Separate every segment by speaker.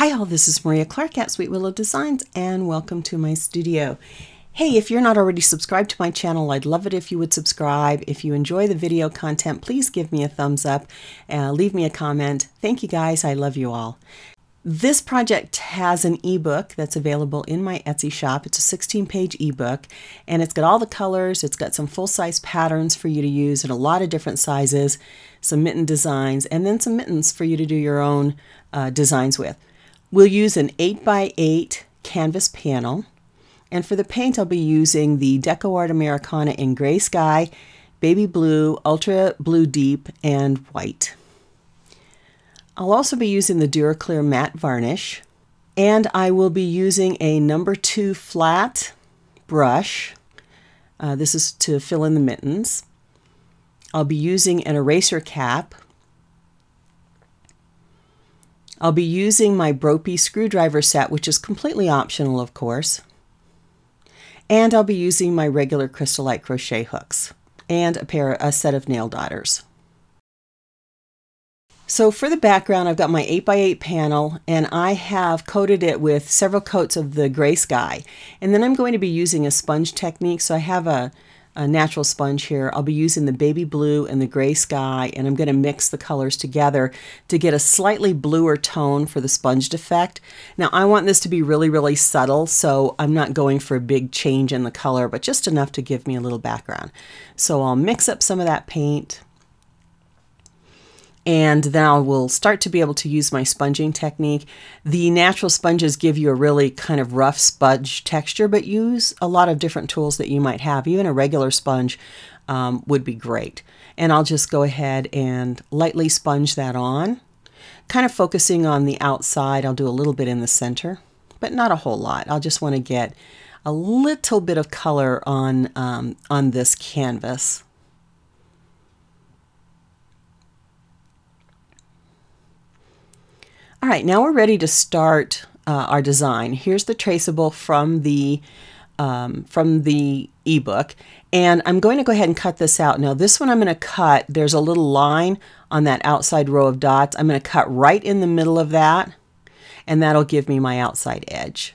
Speaker 1: Hi all, this is Maria Clark at Sweet Willow Designs and welcome to my studio. Hey, if you're not already subscribed to my channel, I'd love it if you would subscribe. If you enjoy the video content, please give me a thumbs up, uh, leave me a comment. Thank you guys, I love you all. This project has an ebook that's available in my Etsy shop. It's a 16 page ebook and it's got all the colors, it's got some full size patterns for you to use in a lot of different sizes, some mitten designs, and then some mittens for you to do your own uh, designs with. We'll use an 8 by 8 canvas panel and for the paint I'll be using the DecoArt Americana in Gray Sky, Baby Blue, Ultra Blue Deep, and White. I'll also be using the Duraclear matte varnish and I will be using a number two flat brush. Uh, this is to fill in the mittens. I'll be using an eraser cap. I'll be using my Brophy screwdriver set, which is completely optional, of course. And I'll be using my regular Crystalite crochet hooks and a pair, a set of nail dotters. So for the background, I've got my 8x8 panel and I have coated it with several coats of the gray sky. And then I'm going to be using a sponge technique. So I have a, a natural sponge here. I'll be using the baby blue and the gray sky and I'm going to mix the colors together to get a slightly bluer tone for the sponged effect. Now I want this to be really, really subtle, so I'm not going for a big change in the color, but just enough to give me a little background. So I'll mix up some of that paint and then I will start to be able to use my sponging technique. The natural sponges give you a really kind of rough sponge texture, but use a lot of different tools that you might have. Even a regular sponge um, would be great. And I'll just go ahead and lightly sponge that on, kind of focusing on the outside. I'll do a little bit in the center, but not a whole lot. I'll just want to get a little bit of color on, um, on this canvas. All right, now we're ready to start uh, our design. Here's the traceable from the um, from the ebook, and I'm going to go ahead and cut this out. Now this one I'm going to cut, there's a little line on that outside row of dots. I'm going to cut right in the middle of that, and that'll give me my outside edge.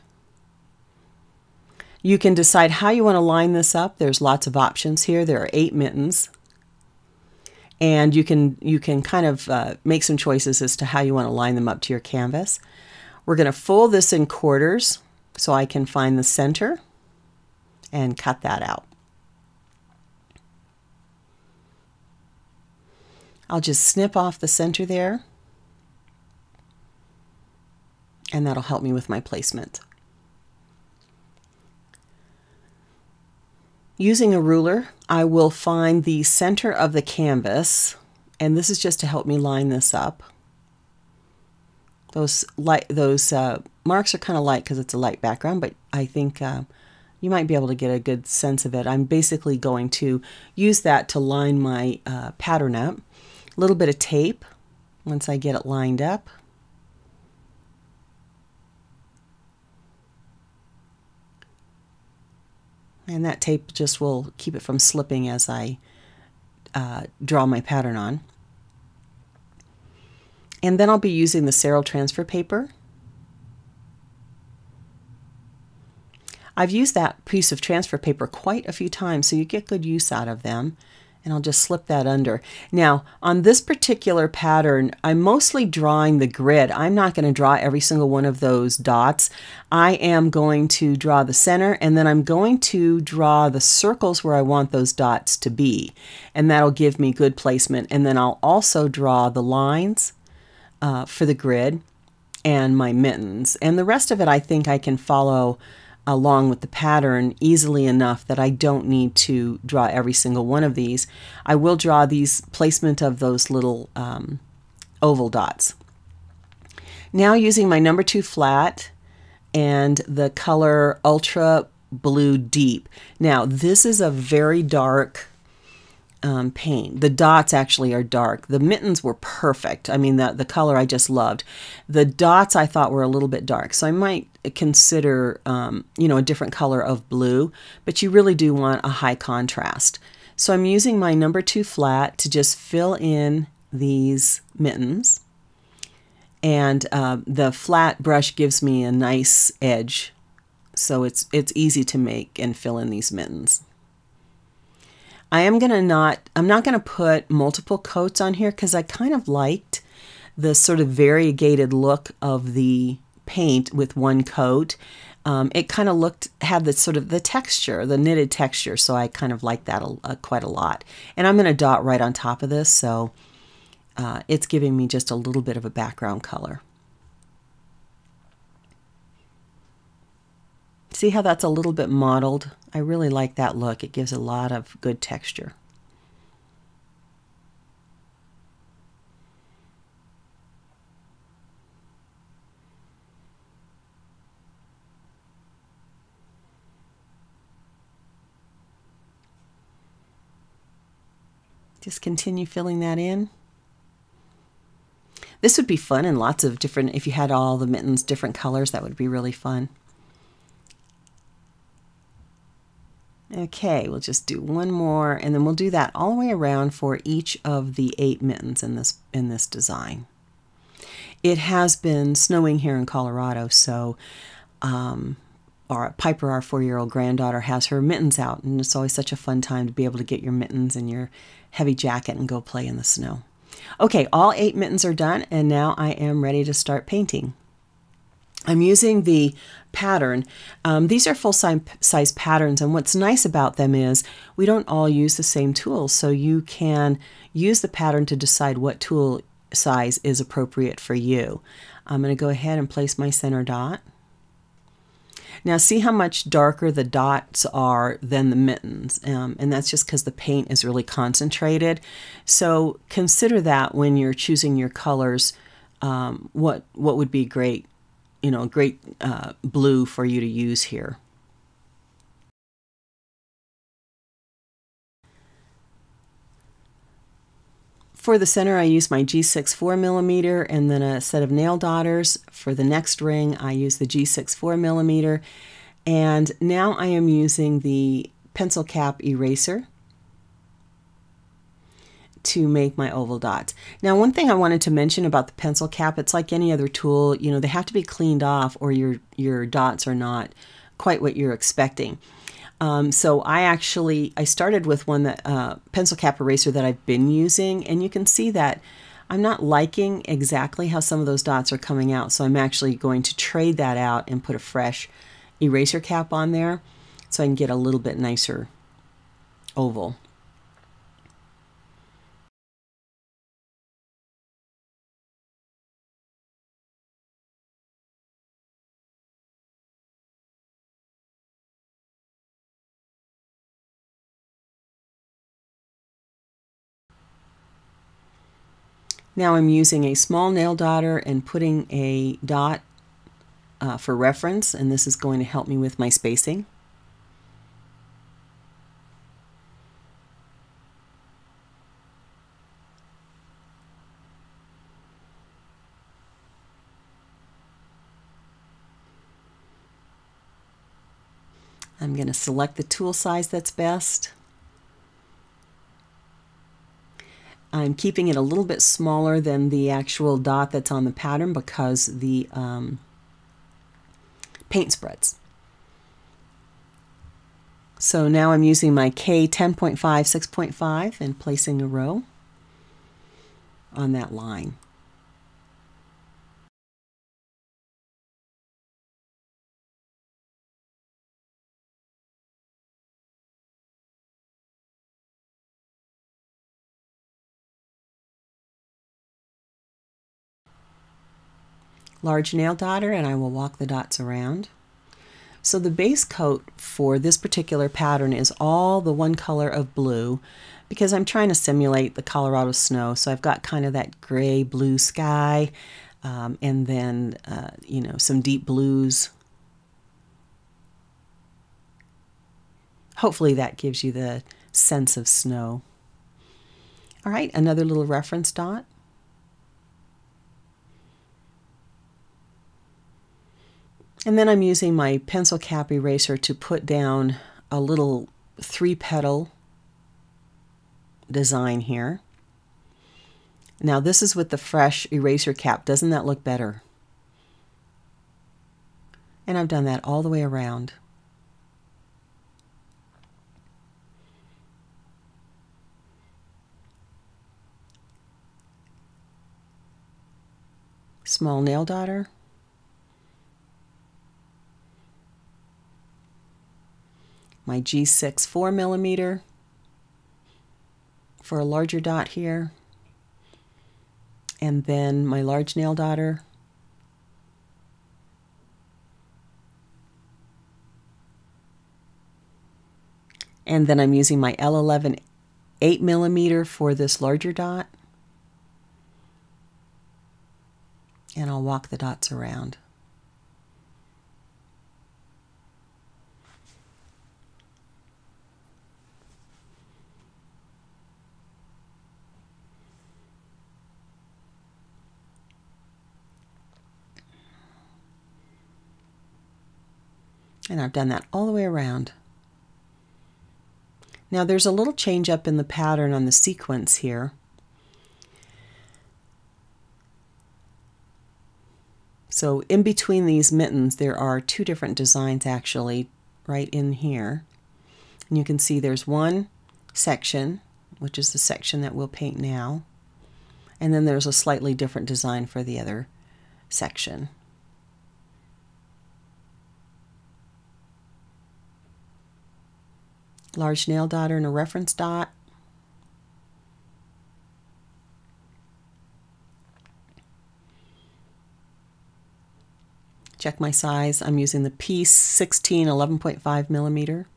Speaker 1: You can decide how you want to line this up. There's lots of options here. There are eight mittens and you can you can kind of uh, make some choices as to how you want to line them up to your canvas. We're going to fold this in quarters so I can find the center and cut that out. I'll just snip off the center there and that'll help me with my placement. Using a ruler, I will find the center of the canvas, and this is just to help me line this up. Those light, those uh, marks are kind of light because it's a light background, but I think uh, you might be able to get a good sense of it. I'm basically going to use that to line my uh, pattern up. A little bit of tape once I get it lined up. And that tape just will keep it from slipping as I uh, draw my pattern on. And then I'll be using the Saral transfer paper. I've used that piece of transfer paper quite a few times, so you get good use out of them and I'll just slip that under. Now, on this particular pattern, I'm mostly drawing the grid. I'm not going to draw every single one of those dots. I am going to draw the center, and then I'm going to draw the circles where I want those dots to be, and that'll give me good placement. And then I'll also draw the lines uh, for the grid and my mittens. And the rest of it, I think I can follow along with the pattern easily enough that I don't need to draw every single one of these. I will draw these placement of those little um, oval dots. Now using my number two flat and the color Ultra Blue Deep. Now this is a very dark um, paint. The dots actually are dark. The mittens were perfect. I mean, the, the color I just loved. The dots I thought were a little bit dark, so I might consider, um, you know, a different color of blue, but you really do want a high contrast. So I'm using my number two flat to just fill in these mittens. and uh, the flat brush gives me a nice edge so it's it's easy to make and fill in these mittens. I am gonna not I'm not gonna put multiple coats on here because I kind of liked the sort of variegated look of the paint with one coat. Um, it kind of looked had the sort of the texture, the knitted texture, so I kind of like that a, a, quite a lot. And I'm going to dot right on top of this, so uh, it's giving me just a little bit of a background color. See how that's a little bit mottled? I really like that look. It gives a lot of good texture. Just continue filling that in. This would be fun and lots of different, if you had all the mittens different colors, that would be really fun. Okay, we'll just do one more and then we'll do that all the way around for each of the eight mittens in this, in this design. It has been snowing here in Colorado, so um, our Piper, our four-year-old granddaughter, has her mittens out, and it's always such a fun time to be able to get your mittens and your heavy jacket and go play in the snow. Okay, all eight mittens are done, and now I am ready to start painting. I'm using the pattern. Um, these are full size patterns, and what's nice about them is we don't all use the same tools, so you can use the pattern to decide what tool size is appropriate for you. I'm going to go ahead and place my center dot. Now see how much darker the dots are than the mittens, um, and that's just because the paint is really concentrated. So consider that when you're choosing your colors, um, what, what would be great you know, great uh, blue for you to use here. For the center, I use my G6 4 millimeter and then a set of nail dotters. For the next ring, I use the G6 4 millimeter. And now I am using the pencil cap eraser to make my oval dots. Now, one thing I wanted to mention about the pencil cap, it's like any other tool, you know, they have to be cleaned off or your, your dots are not quite what you're expecting. Um, so I actually, I started with one that, uh, pencil cap eraser that I've been using, and you can see that I'm not liking exactly how some of those dots are coming out. So I'm actually going to trade that out and put a fresh eraser cap on there so I can get a little bit nicer oval. Now I'm using a small nail dotter and putting a dot uh, for reference, and this is going to help me with my spacing. I'm going to select the tool size that's best. I'm keeping it a little bit smaller than the actual dot that's on the pattern because the um, paint spreads. So now I'm using my K 10.5, 6.5 and placing a row on that line. Large nail dotter and I will walk the dots around. So the base coat for this particular pattern is all the one color of blue because I'm trying to simulate the Colorado snow. So I've got kind of that gray blue sky um, and then, uh, you know, some deep blues. Hopefully that gives you the sense of snow. All right, another little reference dot. And then I'm using my pencil cap eraser to put down a little three petal design here. Now this is with the fresh eraser cap. Doesn't that look better? And I've done that all the way around. Small nail dotter. My G6 4 millimeter for a larger dot here. And then my large nail dotter. And then I'm using my L11 8 millimeter for this larger dot. And I'll walk the dots around. And I've done that all the way around. Now there's a little change up in the pattern on the sequence here. So in between these mittens there are two different designs actually right in here. And you can see there's one section, which is the section that we'll paint now. And then there's a slightly different design for the other section. Large nail dotter and a reference dot. Check my size. I'm using the piece 16 11.5 millimeter.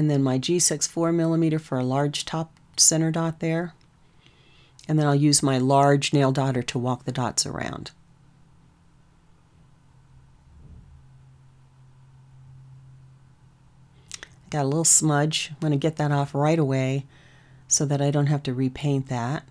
Speaker 1: And then my G6 4 millimeter for a large top center dot there. And then I'll use my large nail dotter to walk the dots around. Got a little smudge. I'm going to get that off right away so that I don't have to repaint that.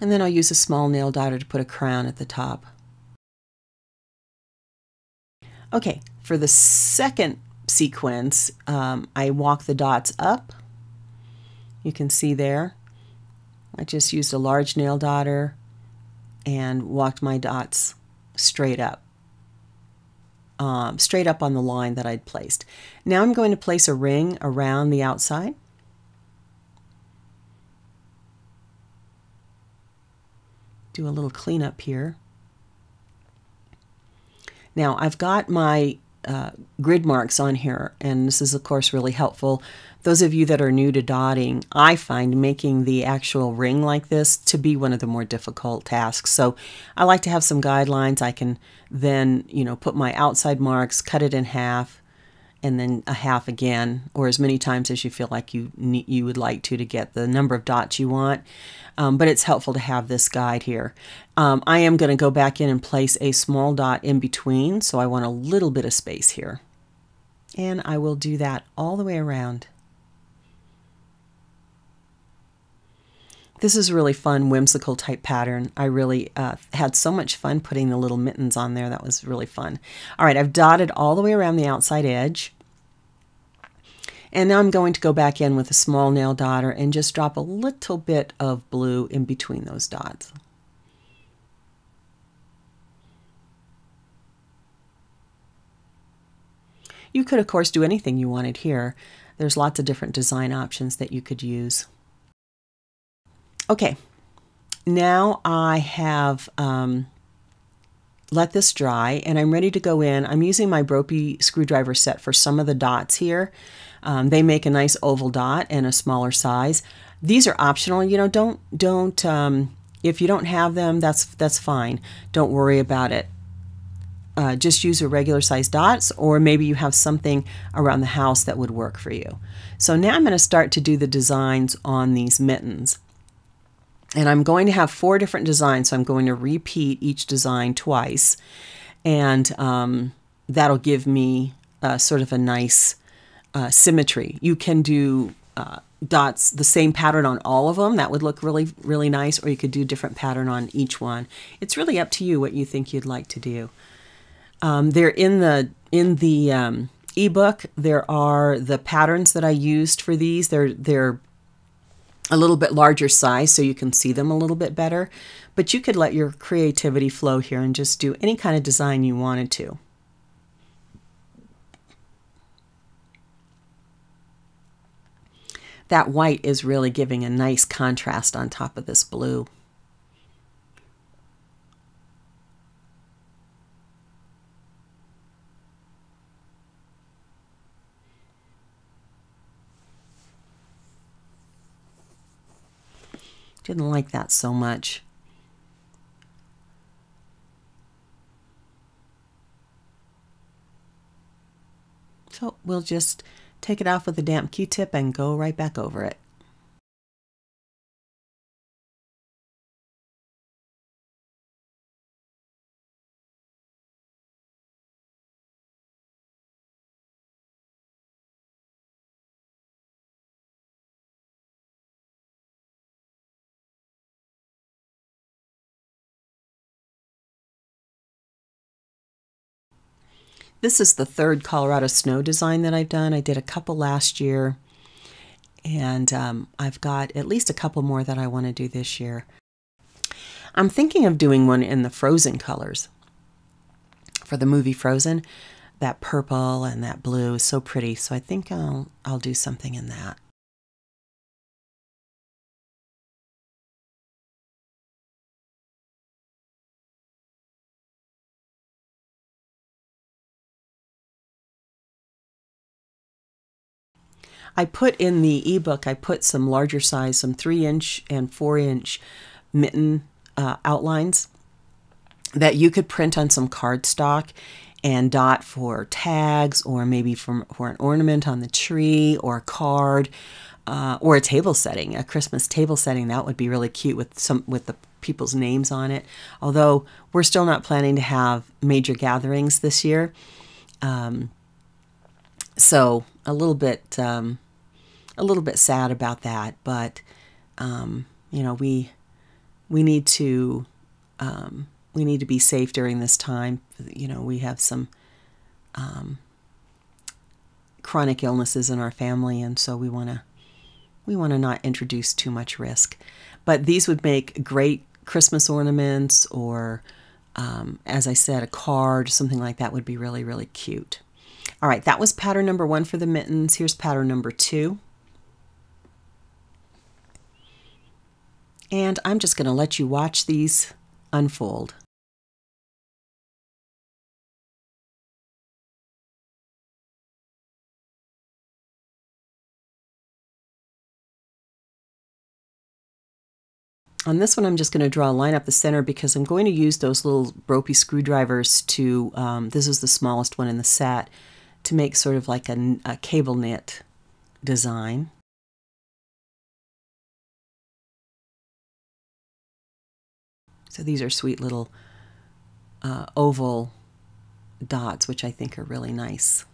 Speaker 1: And then I'll use a small nail dotter to put a crown at the top. Okay, for the second sequence, um, I walk the dots up. You can see there. I just used a large nail dotter and walked my dots straight up. Um, straight up on the line that I'd placed. Now I'm going to place a ring around the outside. Do a little cleanup here. Now I've got my uh, grid marks on here, and this is of course really helpful. Those of you that are new to dotting, I find making the actual ring like this to be one of the more difficult tasks. So I like to have some guidelines. I can then, you know, put my outside marks, cut it in half, and then a half again, or as many times as you feel like you need, you would like to to get the number of dots you want. Um, but it's helpful to have this guide here. Um, I am going to go back in and place a small dot in between, so I want a little bit of space here. And I will do that all the way around. This is a really fun, whimsical type pattern. I really uh, had so much fun putting the little mittens on there. That was really fun. All right, I've dotted all the way around the outside edge. And now I'm going to go back in with a small nail dotter and just drop a little bit of blue in between those dots. You could, of course, do anything you wanted here. There's lots of different design options that you could use. Okay, now I have um, let this dry and I'm ready to go in. I'm using my Brophy screwdriver set for some of the dots here. Um, they make a nice oval dot and a smaller size. These are optional. You know, don't don't um, if you don't have them, that's that's fine. Don't worry about it. uh, just use a regular size dots, or maybe you have something around the house that would work for you. So now I'm going to start to do the designs on these mittens. And I'm going to have four different designs, so I'm going to repeat each design twice. And um, that'll give me uh, sort of a nice uh, symmetry. You can do uh, dots the same pattern on all of them that would look really really nice or you could do different pattern on each one it's really up to you what you think you'd like to do um, they're in the in the um, ebook there are the patterns that I used for these they're they're a little bit larger size so you can see them a little bit better but you could let your creativity flow here and just do any kind of design you wanted to that white is really giving a nice contrast on top of this blue. Didn't like that so much. So we'll just Take it off with a damp Q-tip and go right back over it. This is the third Colorado snow design that I've done. I did a couple last year, and um, I've got at least a couple more that I want to do this year. I'm thinking of doing one in the Frozen colors for the movie Frozen. That purple and that blue is so pretty, so I think I'll, I'll do something in that. I put in the ebook, I put some larger size, some three inch and four inch mitten uh, outlines that you could print on some cardstock and dot for tags or maybe for, for an ornament on the tree or a card uh, or a table setting, a Christmas table setting. That would be really cute with some with the people's names on it. Although we're still not planning to have major gatherings this year, um, so a little bit um, a little bit sad about that, but um, you know we we need to um, we need to be safe during this time. You know we have some um, chronic illnesses in our family, and so we want to we want to not introduce too much risk. But these would make great Christmas ornaments, or um, as I said, a card, something like that would be really really cute. All right, that was pattern number one for the mittens. Here's pattern number two. And I'm just going to let you watch these unfold. On this one, I'm just going to draw a line up the center because I'm going to use those little ropey screwdrivers to, um, this is the smallest one in the set, to make sort of like a, a cable knit design. So these are sweet little uh, oval dots, which I think are really nice.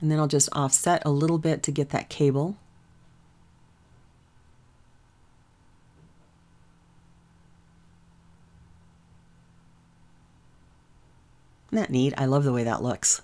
Speaker 1: And then I'll just offset a little bit to get that cable. Isn't that neat? I love the way that looks.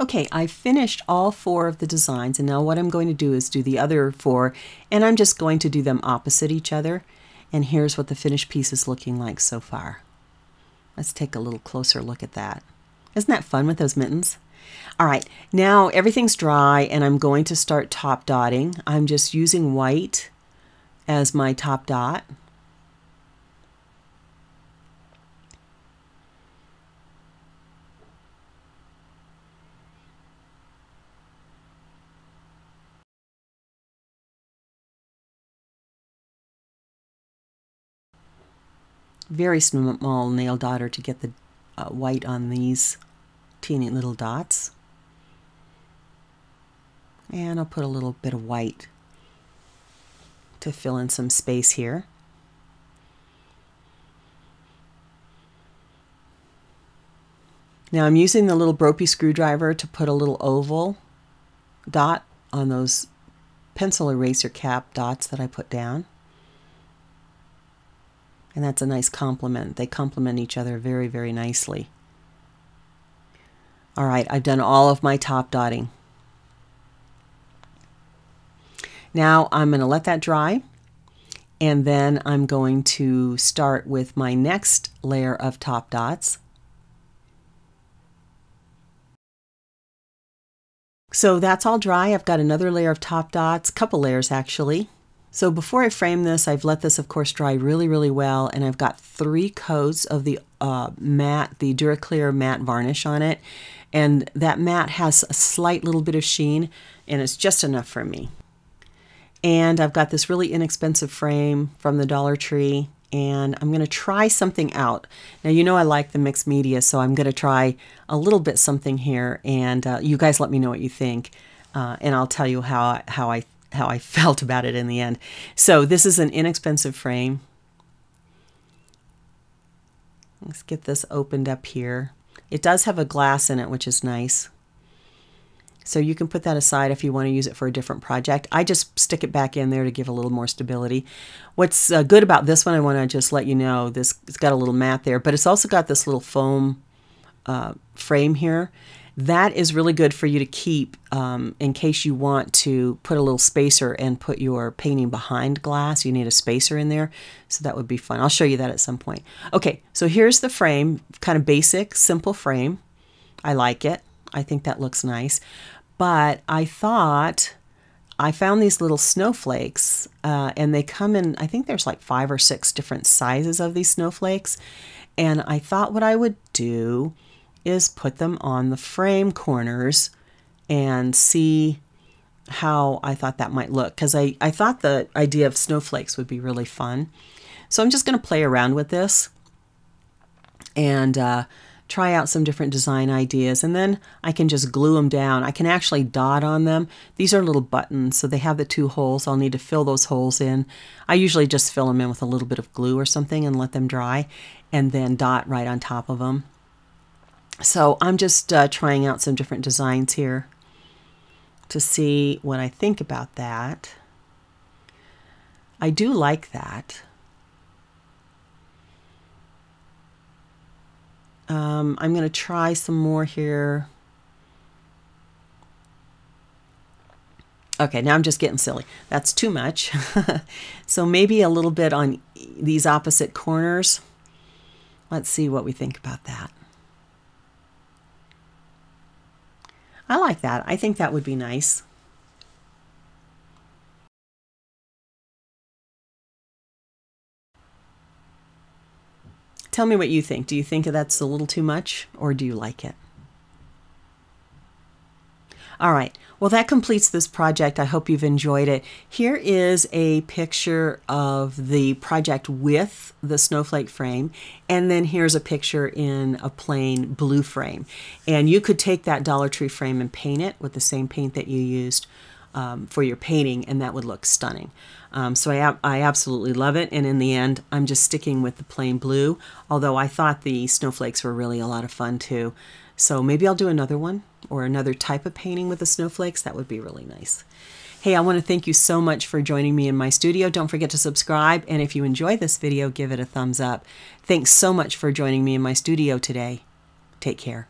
Speaker 1: Okay, I finished all four of the designs and now what I'm going to do is do the other four and I'm just going to do them opposite each other and here's what the finished piece is looking like so far. Let's take a little closer look at that. Isn't that fun with those mittens? All right, now everything's dry and I'm going to start top dotting. I'm just using white as my top dot. Very small nail dotter to get the uh, white on these teeny little dots. And I'll put a little bit of white to fill in some space here. Now I'm using the little Brophy screwdriver to put a little oval dot on those pencil eraser cap dots that I put down. And that's a nice compliment. They complement each other very, very nicely. All right, I've done all of my top dotting. Now I'm going to let that dry and then I'm going to start with my next layer of top dots. So that's all dry. I've got another layer of top dots, couple layers actually. So before I frame this, I've let this, of course, dry really, really well, and I've got three coats of the uh, matte, the Duraclear matte varnish on it, and that matte has a slight little bit of sheen, and it's just enough for me. And I've got this really inexpensive frame from the Dollar Tree, and I'm going to try something out. Now, you know I like the mixed media, so I'm going to try a little bit something here, and uh, you guys let me know what you think, uh, and I'll tell you how, how I how I felt about it in the end. So this is an inexpensive frame. Let's get this opened up here. It does have a glass in it, which is nice. So you can put that aside if you want to use it for a different project. I just stick it back in there to give a little more stability. What's uh, good about this one, I want to just let you know, this it's got a little mat there, but it's also got this little foam uh, frame here that is really good for you to keep um, in case you want to put a little spacer and put your painting behind glass. You need a spacer in there, so that would be fun. I'll show you that at some point. Okay, so here's the frame, kind of basic, simple frame. I like it. I think that looks nice. But I thought I found these little snowflakes, uh, and they come in, I think there's like five or six different sizes of these snowflakes. And I thought what I would do is put them on the frame corners and see how I thought that might look because I, I thought the idea of snowflakes would be really fun. So I'm just going to play around with this and uh, try out some different design ideas and then I can just glue them down. I can actually dot on them. These are little buttons so they have the two holes. I'll need to fill those holes in. I usually just fill them in with a little bit of glue or something and let them dry and then dot right on top of them. So I'm just uh, trying out some different designs here to see what I think about that. I do like that. Um, I'm going to try some more here. Okay, now I'm just getting silly. That's too much. so maybe a little bit on these opposite corners. Let's see what we think about that. I like that. I think that would be nice. Tell me what you think. Do you think that's a little too much or do you like it? All right, well, that completes this project. I hope you've enjoyed it. Here is a picture of the project with the snowflake frame, and then here's a picture in a plain blue frame. And you could take that Dollar Tree frame and paint it with the same paint that you used um, for your painting, and that would look stunning. Um, so I, I absolutely love it, and in the end, I'm just sticking with the plain blue, although I thought the snowflakes were really a lot of fun too. So maybe I'll do another one or another type of painting with the snowflakes. That would be really nice. Hey, I want to thank you so much for joining me in my studio. Don't forget to subscribe, and if you enjoy this video, give it a thumbs up. Thanks so much for joining me in my studio today. Take care.